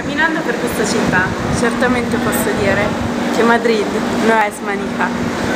camminando per questa città. Certamente posso dire che Madrid no es manija.